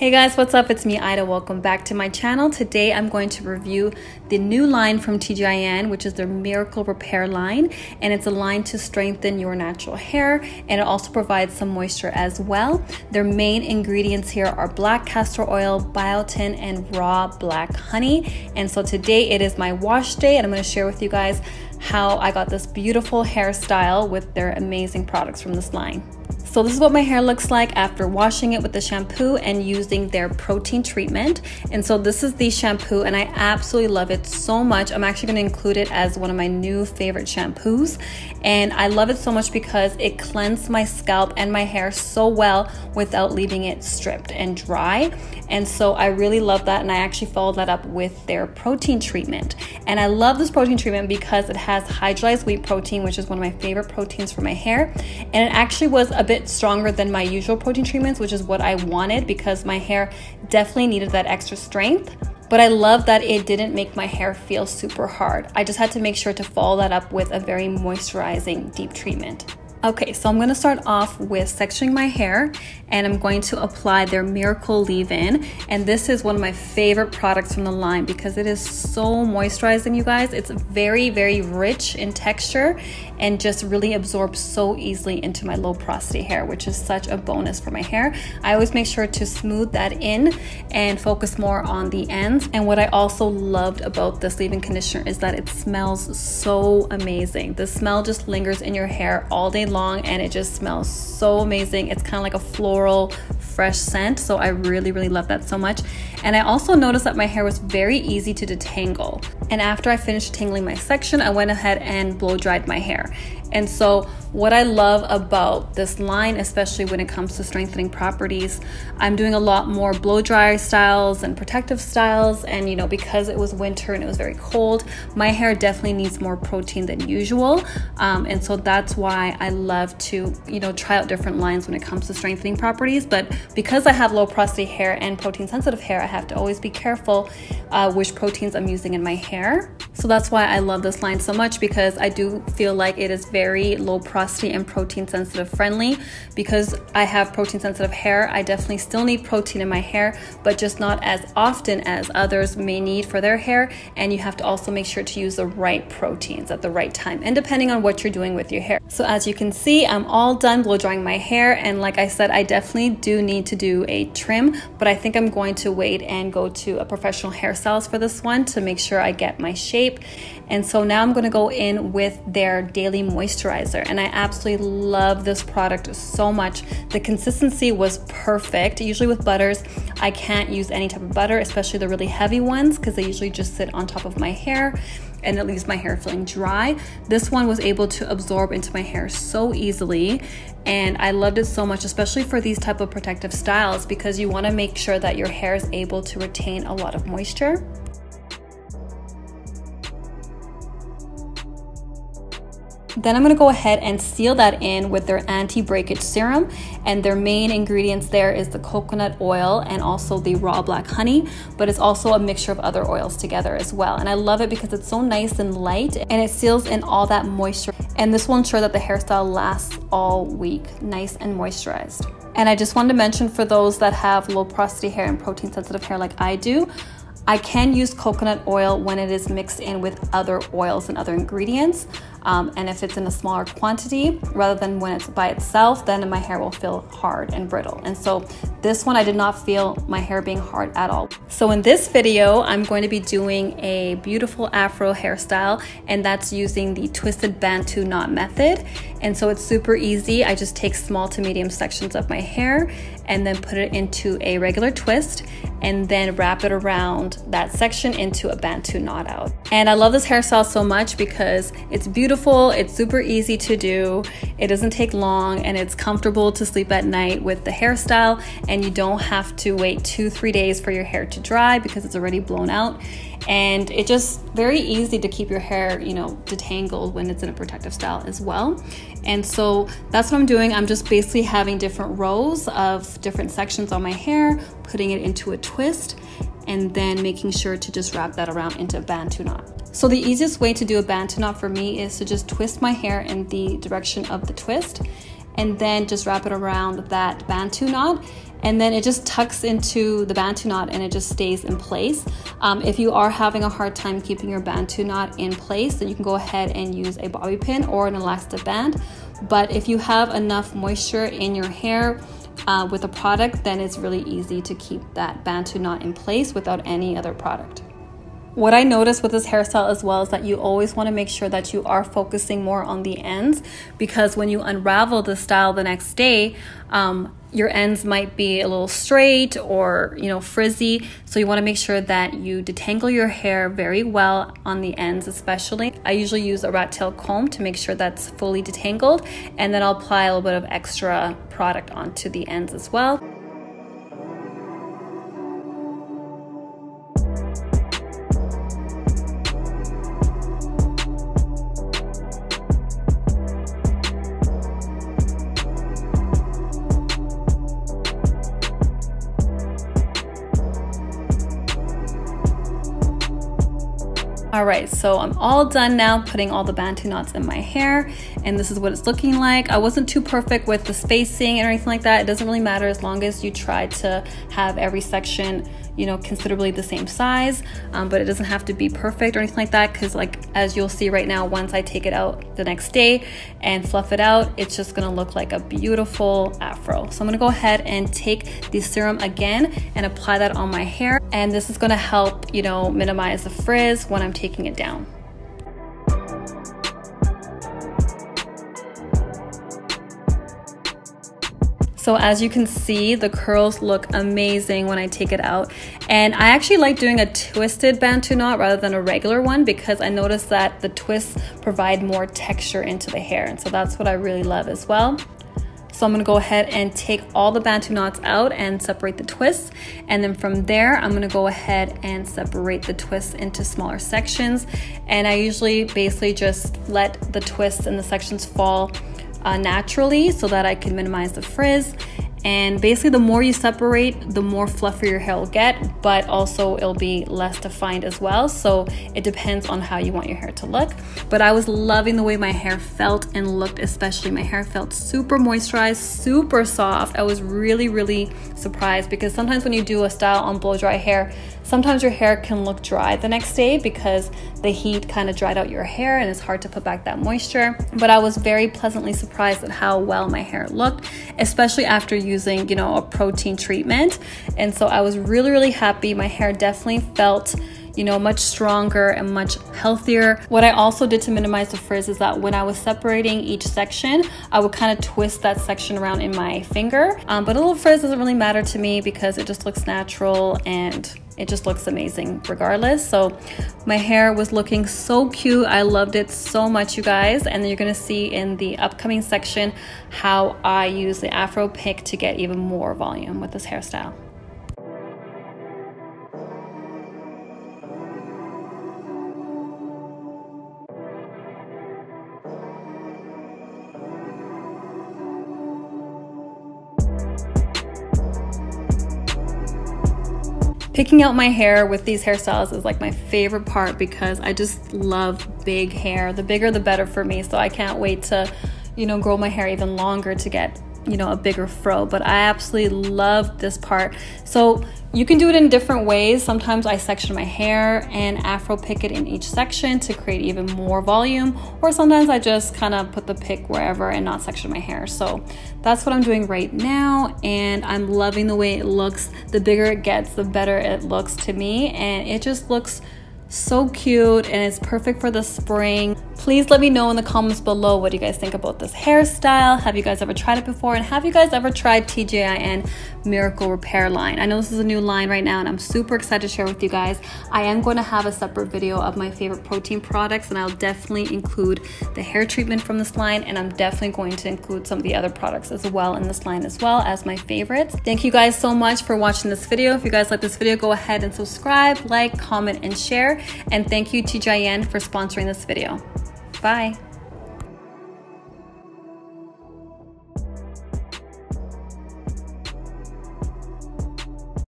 Hey guys, what's up? It's me, Iyda. Welcome back to my channel. Today I'm going to review the new line from TGIN, which is their Miracle Repair line. And it's a line to strengthen your natural hair and it also provides some moisture as well. Their main ingredients here are black castor oil, biotin, and raw black honey. And so today it is my wash day and I'm going to share with you guys how I got this beautiful hairstyle with their amazing products from this line. So this is what my hair looks like after washing it with the shampoo and using their protein treatment. And so this is the shampoo and I absolutely love it so much. I'm actually gonna include it as one of my new favorite shampoos. And I love it so much because it cleansed my scalp and my hair so well without leaving it stripped and dry. And so I really love that. And I actually followed that up with their protein treatment. And I love this protein treatment because it has hydrolyzed wheat protein, which is one of my favorite proteins for my hair. And it actually was a bit bit stronger than my usual protein treatments, which is what I wanted because my hair definitely needed that extra strength. But I love that it didn't make my hair feel super hard. I just had to make sure to follow that up with a very moisturizing deep treatment. Okay, so I'm gonna start off with sectioning my hair and I'm going to apply their Miracle Leave-In. And this is one of my favorite products from the line because it is so moisturizing, you guys. It's very, very rich in texture and just really absorbs so easily into my low porosity hair, which is such a bonus for my hair. I always make sure to smooth that in and focus more on the ends. And what I also loved about this leave-in conditioner is that it smells so amazing. The smell just lingers in your hair all day long and it just smells so amazing. It's kind of like a floral, fresh scent. So I really, really love that so much. And I also noticed that my hair was very easy to detangle. And after I finished tangling my section, I went ahead and blow dried my hair. And so, what I love about this line, especially when it comes to strengthening properties, I'm doing a lot more blow dryer styles and protective styles. And you know, because it was winter and it was very cold, my hair definitely needs more protein than usual. Um, and so, that's why I love to, you know, try out different lines when it comes to strengthening properties. But because I have low porosity hair and protein sensitive hair, have to always be careful uh, which proteins I'm using in my hair. So, that's why I love this line so much because I do feel like it is very low porosity and protein sensitive friendly. Because I have protein sensitive hair, I definitely still need protein in my hair, but just not as often as others may need for their hair. And you have to also make sure to use the right proteins at the right time and depending on what you're doing with your hair. So as you can see, I'm all done blow drying my hair. And like I said, I definitely do need to do a trim, but I think I'm going to wait and go to a professional hairstylist for this one to make sure I get my shape. And so now I'm gonna go in with their daily moisturizer and I absolutely love this product so much. The consistency was perfect. Usually with butters, I can't use any type of butter, especially the really heavy ones because they usually just sit on top of my hair and it leaves my hair feeling dry. This one was able to absorb into my hair so easily and I loved it so much especially for these type of protective styles because you want to make sure that your hair is able to retain a lot of moisture. Then I'm gonna go ahead and seal that in with their anti-breakage serum. And their main ingredients there is the coconut oil and also the raw black honey, but it's also a mixture of other oils together as well. And I love it because it's so nice and light and it seals in all that moisture. And this will ensure that the hairstyle lasts all week, nice and moisturized. And I just wanted to mention for those that have low porosity hair and protein sensitive hair like I do, I can use coconut oil when it is mixed in with other oils and other ingredients. Um, and if it's in a smaller quantity rather than when it's by itself, then my hair will feel hard and brittle. And so this one, I did not feel my hair being hard at all. So in this video, I'm going to be doing a beautiful afro hairstyle and that's using the twisted bantu knot method. And so it's super easy. I just take small to medium sections of my hair and then put it into a regular twist and then wrap it around that section into a bantu knot out. And I love this hairstyle so much because it's beautiful, it's super easy to do, it doesn't take long, and it's comfortable to sleep at night with the hairstyle, and you don't have to wait two, three days for your hair to dry because it's already blown out. And it's just very easy to keep your hair you know detangled when it's in a protective style as well. And so that's what i'm doing. I'm just basically having different rows of different sections on my hair putting it into a twist and then making sure to just wrap that around into a bantu knot so the easiest way to do a bantu knot for me is to just twist my hair in the direction of the twist and then just wrap it around that bantu knot and then it just tucks into the bantu knot and it just stays in place. Um, if you are having a hard time keeping your bantu knot in place, then you can go ahead and use a bobby pin or an elastic band. But if you have enough moisture in your hair, uh, with a product, then it's really easy to keep that bantu knot in place without any other product. What I noticed with this hairstyle as well is that you always want to make sure that you are focusing more on the ends because when you unravel the style the next day, um, your ends might be a little straight or you know frizzy. So you want to make sure that you detangle your hair very well on the ends especially. I usually use a rat tail comb to make sure that's fully detangled and then i'll apply a little bit of extra product onto the ends as well All right, so I'm all done now putting all the bantu knots in my hair and this is what it's looking like. I wasn't too perfect with the spacing and anything like that. It doesn't really matter as long as you try to have every section you know, considerably the same size, um, but it doesn't have to be perfect or anything like that because like as you'll see right now, once I take it out the next day and fluff it out, it's just gonna look like a beautiful afro. So I'm gonna go ahead and take the serum again and apply that on my hair. And this is gonna help, you know, minimize the frizz when I'm taking it down. So as you can see, the curls look amazing when I take it out. And I actually like doing a twisted bantu knot rather than a regular one because I notice that the twists provide more texture into the hair. And so that's what I really love as well. So I'm gonna go ahead and take all the bantu knots out and separate the twists. And then from there, I'm gonna go ahead and separate the twists into smaller sections. And I usually basically just let the twists and the sections fall uh, naturally so that I can minimize the frizz. And basically, the more you separate, the more fluffy your hair will get, but also it'll be less defined as well. So it depends on how you want your hair to look. But I was loving the way my hair felt and looked, especially. My hair felt super moisturized, super soft. I was really, really surprised because sometimes when you do a style on blow dry hair, Sometimes your hair can look dry the next day because the heat kind of dried out your hair and it's hard to put back that moisture. But I was very pleasantly surprised at how well my hair looked, especially after using, you know, a protein treatment. And so I was really, really happy. My hair definitely felt you know, much stronger and much healthier. What I also did to minimize the frizz is that when I was separating each section, I would kind of twist that section around in my finger. Um, but a little frizz doesn't really matter to me because it just looks natural and it just looks amazing regardless. So my hair was looking so cute. I loved it so much, you guys. And you're gonna see in the upcoming section how I use the Afro pick to get even more volume with this hairstyle. Picking out my hair with these hairstyles is like my favorite part because I just love big hair. The bigger the better for me. So I can't wait to, you know, grow my hair even longer to get you know, a bigger fro, but I absolutely love this part. So you can do it in different ways. Sometimes I section my hair and afro pick it in each section to create even more volume, or sometimes I just kind of put the pick wherever and not section my hair. So that's what I'm doing right now, and I'm loving the way it looks. The bigger it gets, the better it looks to me, and it just looks so cute and it's perfect for the spring. Please let me know in the comments below what you guys think about this hairstyle. Have you guys ever tried it before? And have you guys ever tried TGIN Miracle Repair line? I know this is a new line right now and I'm super excited to share with you guys. I am going to have a separate video of my favorite protein products and I'll definitely include the hair treatment from this line and I'm definitely going to include some of the other products as well in this line as well as my favorites. Thank you guys so much for watching this video. If you guys like this video, go ahead and subscribe, like, comment, and share. And thank you TGIN for sponsoring this video. Bye.